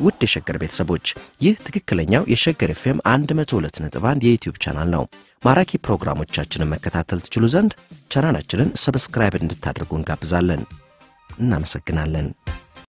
ውድ የሸገር ቤተሰቦች ይህ ትክክለኛው የሸገር ኤፍኤም 102.1 የዩትዩብ ቻናል ነው። ማራኪ ፕሮግራሞቻችንን መከታተል ትችሉ ዘንድ ቻናላችንን subscribe እንድታደርጉ እንጋብዛለን። እናመሰግናለን።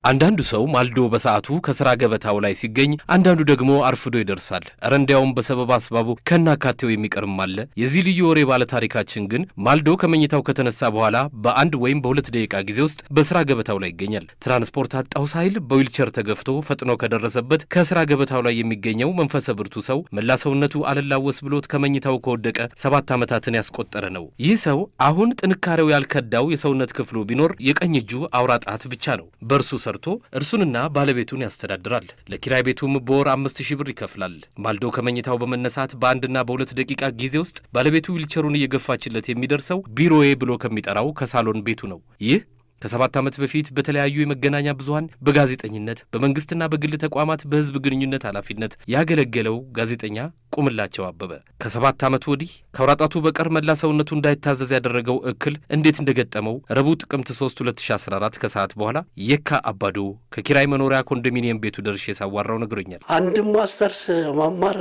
አንዳንዱ ሰው ማልዶ በሰዓቱ ከሥራ ገበታው ላይ ሲገኝ፣ አንዳንዱ ደግሞ አርፍዶ ይደርሳል። እረ እንዲያውም በሰበብ አስባቡ ከናካቴው የሚቀርም አለ። የዚህ ልዩ ወሬ ባለ ታሪካችን ግን ማልዶ ከመኝታው ከተነሳ በኋላ በአንድ ወይም በሁለት ደቂቃ ጊዜ ውስጥ በሥራ ገበታው ላይ ይገኛል። ትራንስፖርት አጣው ሳይል በዊልቸር ተገፍቶ ፈጥኖ ከደረሰበት ከሥራ ገበታው ላይ የሚገኘው መንፈሰ ብርቱ ሰው መላ ሰውነቱ አልላወስ ብሎት ከመኝታው ከወደቀ ሰባት ዓመታትን ያስቆጠረ ነው። ይህ ሰው አሁን ጥንካሬው ያልከዳው የሰውነት ክፍሉ ቢኖር የቀኝ እጁ አውራ ጣት ብቻ ነው። በእርሱ ሰርቶ እርሱንና ባለቤቱን ያስተዳድራል። ለኪራይ ቤቱም በወር አምስት ሺህ ብር ይከፍላል። ማልዶ ከመኝታው በመነሳት በአንድና በሁለት ደቂቃ ጊዜ ውስጥ ባለቤቱ ዊልቸሩን እየገፋችለት የሚደርሰው ቢሮዬ ብሎ ከሚጠራው ከሳሎን ቤቱ ነው። ይህ ከሰባት ዓመት በፊት በተለያዩ የመገናኛ ብዙኃን በጋዜጠኝነት በመንግሥትና በግል ተቋማት በሕዝብ ግንኙነት ኃላፊነት ያገለገለው ጋዜጠኛ ቁምላቸው አበበ ከሰባት ዓመት ወዲህ ከአውራጣቱ በቀር መላ ሰውነቱ እንዳይታዘዝ ያደረገው እክል እንዴት እንደገጠመው ረቡዕ ጥቅምት 3 2014 ከሰዓት በኋላ የካ አባዶ ከኪራይ መኖሪያ ኮንዶሚኒየም ቤቱ ደርሼ ሳዋራው ነግሮኛል። አንድ ማስተርስ መማር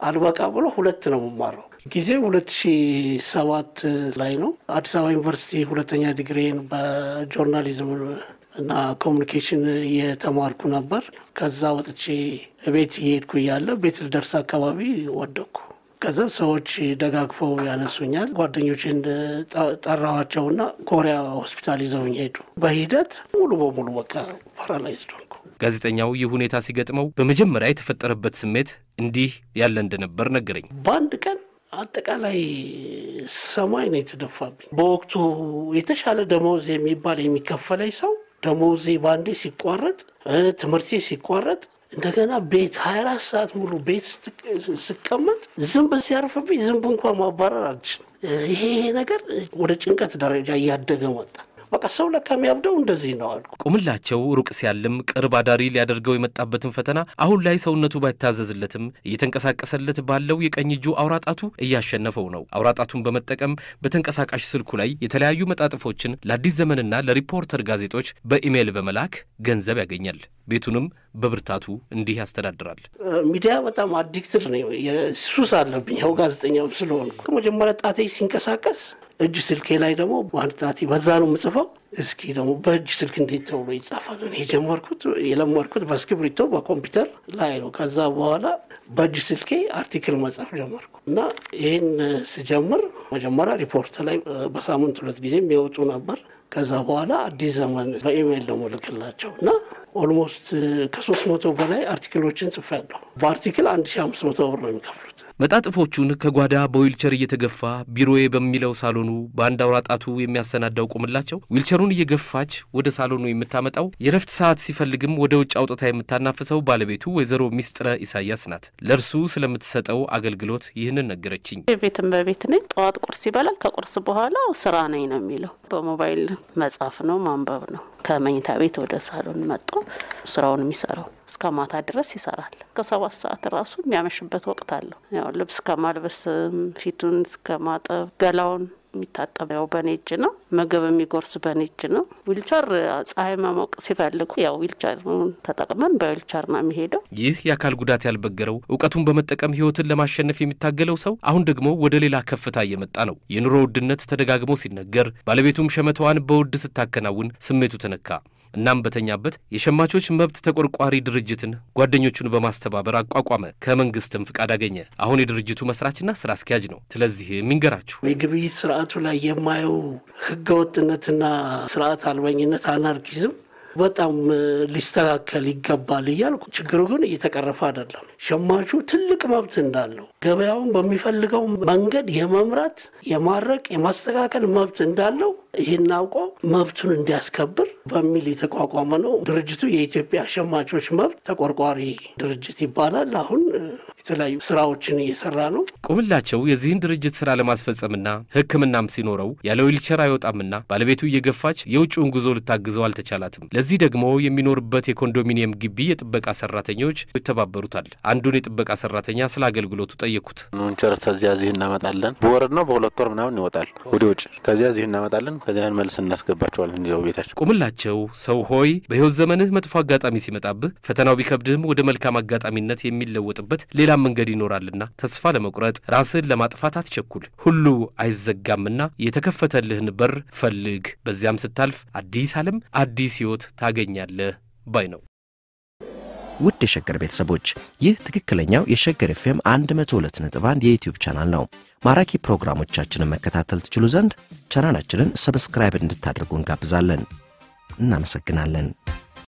አልበቃ ብሎ ሁለት ነው መማረው ጊዜ ሁለት ሺ ሰባት ላይ ነው። አዲስ አበባ ዩኒቨርሲቲ ሁለተኛ ዲግሪን በ journalism እና communication እየተማርኩ ነበር። ከዛ ወጥቼ ቤት እየሄድኩ እያለ ቤት ልደርስ አካባቢ ወደቅኩ። ከዛ ሰዎች ደጋግፈው ያነሱኛል። ጓደኞችን ጠራኋቸውና ኮሪያ ሆስፒታል ይዘውኝ ሄዱ። በሂደት ሙሉ በሙሉ በቃ paralyzed ሆንኩ። ጋዜጠኛው ይህ ሁኔታ ሲገጥመው በመጀመሪያ የተፈጠረበት ስሜት እንዲህ ያለ እንደነበር ነገረኝ። በአንድ ቀን አጠቃላይ ሰማይ ነው የተደፋብኝ። በወቅቱ የተሻለ ደመወዝ የሚባል የሚከፈለኝ ሰው ደመወዜ ባንዴ ሲቋረጥ፣ ትምህርቴ ሲቋረጥ፣ እንደገና ቤት 24 ሰዓት ሙሉ ቤት ስቀመጥ ዝንብ ሲያርፍብኝ ዝንብ እንኳን ማባረር አልችልም። ይሄ ይሄ ነገር ወደ ጭንቀት ደረጃ እያደገ መጣ። በቃ ሰው ለካ የሚያብደው እንደዚህ ነው አልኩ። ቁምላቸው ሩቅ ሲያልም ቅርብ አዳሪ ሊያደርገው የመጣበትን ፈተና አሁን ላይ ሰውነቱ ባይታዘዝለትም እየተንቀሳቀሰለት ባለው የቀኝ እጁ አውራጣቱ እያሸነፈው ነው። አውራጣቱን በመጠቀም በተንቀሳቃሽ ስልኩ ላይ የተለያዩ መጣጥፎችን ለአዲስ ዘመንና ለሪፖርተር ጋዜጦች በኢሜይል በመላክ ገንዘብ ያገኛል። ቤቱንም በብርታቱ እንዲህ ያስተዳድራል። ሚዲያ በጣም addicted ነው። ሱስ አለብኝ ያው ጋዜጠኛው ስለሆንኩ መጀመሪያ ጣቴ ሲንቀሳቀስ እጅ ስልኬ ላይ ደግሞ በአንድ ጣቴ በዛ ነው የምጽፈው። እስኪ ደግሞ በእጅ ስልክ እንዴት ተብሎ ይጻፋል? እኔ የጀመርኩት የለመድኩት በእስክሪብቶ በኮምፒውተር ላይ ነው። ከዛ በኋላ በእጅ ስልኬ article መጻፍ ጀመርኩ እና ይህን ስጀምር መጀመሪያ ሪፖርት ላይ በሳምንት ሁለት ጊዜ የሚወጡ ነበር። ከዛ በኋላ አዲስ ዘመን በኢሜይል ደግሞ ልክላቸው እና almost ከሶስት መቶ በላይ article ኦችን ጽፌያለሁ። በ article አንድ ሺ አምስት መቶ ብር ነው የሚከፍሉት። መጣጥፎቹን ከጓዳ በዊልቸር እየተገፋ ቢሮዬ በሚለው ሳሎኑ በአንድ አውራ ጣቱ የሚያሰናዳው ቁምላቸው ዊልቸሩን እየገፋች ወደ ሳሎኑ የምታመጣው የረፍት ሰዓት ሲፈልግም ወደ ውጭ አውጥታ የምታናፍሰው ባለቤቱ ወይዘሮ ሚስጥረ ኢሳያስ ናት። ለእርሱ ስለምትሰጠው አገልግሎት ይህንን ነገረችኝ። ቤትን በቤት ነኝ። ጠዋት ቁርስ ይበላል። ከቁርስ በኋላ ስራ ነኝ ነው የሚለው። በሞባይል መጻፍ ነው ማንበብ ነው። ከመኝታ ቤት ወደ ሳሎን መጥቶ ስራውን የሚሰራው እስከ ማታ ድረስ ይሰራል። ከሰባት ሰዓት ራሱ የሚያመሽበት ወቅት አለው። ያው ልብስ ከማልበስ ፊቱን እስከ ማጠብ ገላውን የሚታጠበው በኔ እጅ ነው። ምግብ የሚጎርስ በኔ እጅ ነው። ዊልቸር ፀሐይ መሞቅ ሲፈልጉ ያው ዊልቸር ተጠቅመን በዊልቸር ነው የሚሄደው። ይህ የአካል ጉዳት ያልበገረው እውቀቱን በመጠቀም ህይወትን ለማሸነፍ የሚታገለው ሰው አሁን ደግሞ ወደ ሌላ ከፍታ እየመጣ ነው። የኑሮ ውድነት ተደጋግሞ ሲነገር፣ ባለቤቱም ሸመተዋን በውድ ስታከናውን ስሜቱ ተነካ። እናም በተኛበት የሸማቾች መብት ተቆርቋሪ ድርጅትን ጓደኞቹን በማስተባበር አቋቋመ። ከመንግስትም ፍቃድ አገኘ። አሁን የድርጅቱ መስራችና ስራ አስኪያጅ ነው። ስለዚህ የሚንገራችሁ የግብይት ስርዓቱ ላይ የማየው ህገወጥነትና ስርዓት አልበኝነት አናርኪዝም በጣም ሊስተካከል ይገባል እያልኩ ችግሩ ግን እየተቀረፈ አይደለም። ሸማቹ ትልቅ መብት እንዳለው ገበያውን በሚፈልገው መንገድ የመምራት የማድረቅ፣ የማስተካከል መብት እንዳለው ይህን አውቆ መብቱን እንዲያስከብር በሚል የተቋቋመ ነው። ድርጅቱ የኢትዮጵያ ሸማቾች መብት ተቆርቋሪ ድርጅት ይባላል። አሁን የተለያዩ ስራዎችን እየሰራ ነው። ቁምላቸው የዚህን ድርጅት ስራ ለማስፈጸምና ሕክምናም ሲኖረው ያለ ዊልቸር አይወጣምና ባለቤቱ እየገፋች የውጭውን ጉዞ ልታግዘው አልተቻላትም። ለዚህ ደግሞ የሚኖርበት የኮንዶሚኒየም ግቢ የጥበቃ ሰራተኞች ይተባበሩታል። አንዱን የጥበቃ ሰራተኛ ስለ አገልግሎቱ ጠየኩት። ዊልቸር ከዚያ እዚህ እናመጣለን። በወር ነው በሁለት ወር ምናምን ይወጣል ወደ ውጭ። ከዚያ እዚህ እናመጣለን። ከዚያን መልስ እናስገባቸዋለን እንዲያው ቤታቸው። ቁምላቸው ሰው ሆይ በሕይወት ዘመንህ መጥፎ አጋጣሚ ሲመጣብህ ፈተናው ቢከብድህም ወደ መልካም አጋጣሚነት የሚለወጥበት ሌላም መንገድ ይኖራልና ተስፋ ለመቁረጥ ራስህን ለማጥፋት አትቸኩል። ሁሉ አይዘጋምና የተከፈተልህን በር ፈልግ። በዚያም ስታልፍ አዲስ ዓለም፣ አዲስ ሕይወት ታገኛለህ ባይ ነው። ውድ የሸገር ቤተሰቦች ይህ ትክክለኛው የሸገር ኤፍኤም 102.1 የዩትዩብ ቻናል ነው። ማራኪ ፕሮግራሞቻችንን መከታተል ትችሉ ዘንድ ቻናላችንን subscribe እንድታደርጉ እንጋብዛለን። እናመሰግናለን።